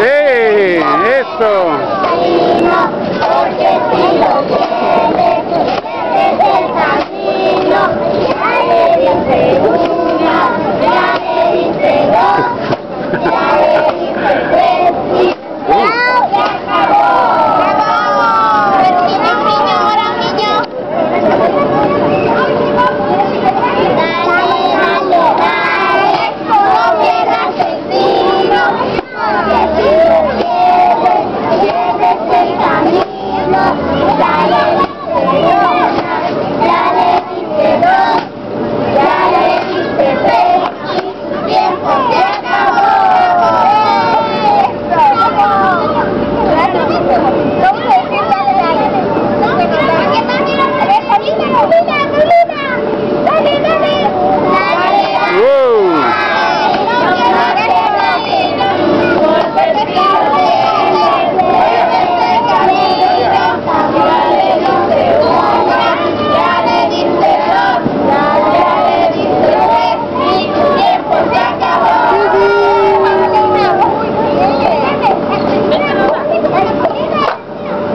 ¡Eh! ¡Eso!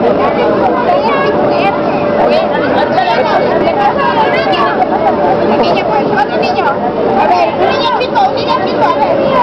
A ver, un niño pico, un niño pico, a ver.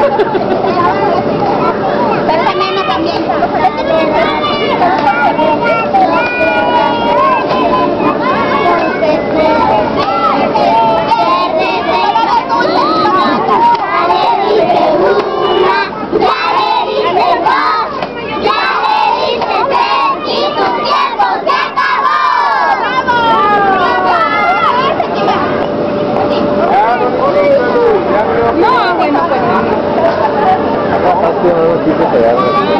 Ha ha ha ha! yeah.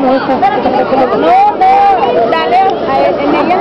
No, no, dale, a en ella